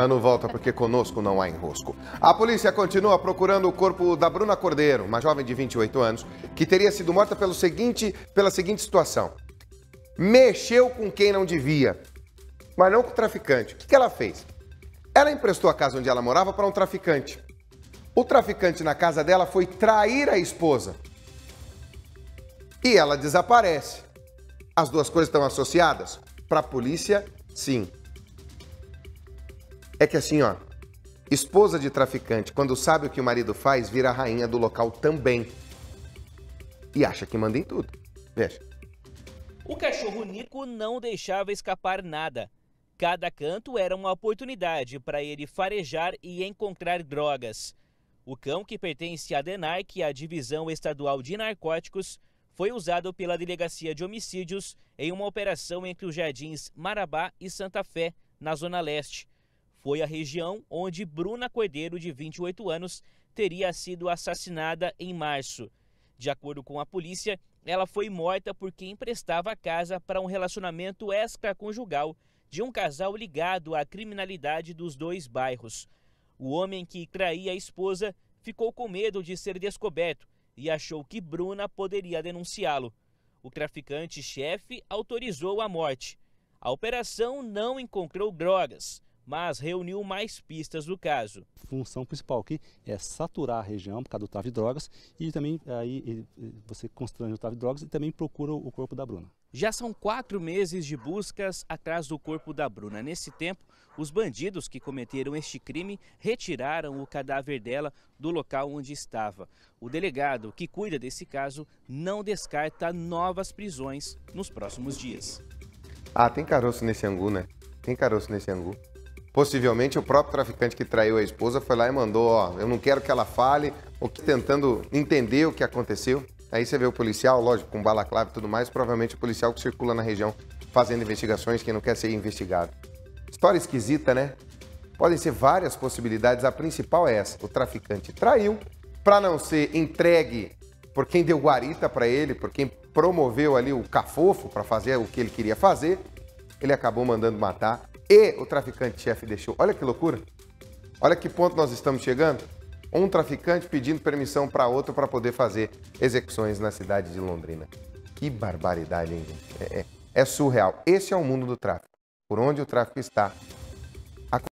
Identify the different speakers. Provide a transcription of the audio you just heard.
Speaker 1: Mas não volta porque conosco não há enrosco. A polícia continua procurando o corpo da Bruna Cordeiro, uma jovem de 28 anos, que teria sido morta pelo seguinte, pela seguinte situação. Mexeu com quem não devia, mas não com o traficante. O que ela fez? Ela emprestou a casa onde ela morava para um traficante. O traficante na casa dela foi trair a esposa. E ela desaparece. As duas coisas estão associadas? Para a polícia, sim. É que assim, ó, esposa de traficante, quando sabe o que o marido faz, vira a rainha do local também. E acha que manda em tudo. Veja.
Speaker 2: O cachorro Nico não deixava escapar nada. Cada canto era uma oportunidade para ele farejar e encontrar drogas. O cão, que pertence à DENARC, a Divisão Estadual de Narcóticos, foi usado pela Delegacia de Homicídios em uma operação entre os jardins Marabá e Santa Fé, na Zona Leste. Foi a região onde Bruna Cordeiro, de 28 anos, teria sido assassinada em março. De acordo com a polícia, ela foi morta porque emprestava a casa para um relacionamento extraconjugal de um casal ligado à criminalidade dos dois bairros. O homem que traía a esposa ficou com medo de ser descoberto e achou que Bruna poderia denunciá-lo. O traficante-chefe autorizou a morte. A operação não encontrou drogas, mas reuniu mais pistas do caso.
Speaker 3: A função principal aqui é saturar a região por causa do tráfico de drogas e também aí você constrange o tráfico de drogas e também procura o corpo da Bruna.
Speaker 2: Já são quatro meses de buscas atrás do corpo da Bruna. Nesse tempo, os bandidos que cometeram este crime retiraram o cadáver dela do local onde estava. O delegado que cuida desse caso não descarta novas prisões nos próximos dias.
Speaker 1: Ah, tem caroço nesse angu, né? Tem caroço nesse angu. Possivelmente o próprio traficante que traiu a esposa foi lá e mandou, ó, eu não quero que ela fale, ou que tentando entender o que aconteceu. Aí você vê o policial, lógico, com balaclava e tudo mais, provavelmente o policial que circula na região fazendo investigações que não quer ser investigado. História esquisita, né? Podem ser várias possibilidades, a principal é essa: o traficante traiu para não ser entregue por quem deu guarita para ele, por quem promoveu ali o cafofo para fazer o que ele queria fazer, ele acabou mandando matar e o traficante-chefe deixou. Olha que loucura! Olha que ponto nós estamos chegando um traficante pedindo permissão para outro para poder fazer execuções na cidade de Londrina. Que barbaridade, hein, gente? É, é, é surreal. Esse é o mundo do tráfico. Por onde o tráfico está,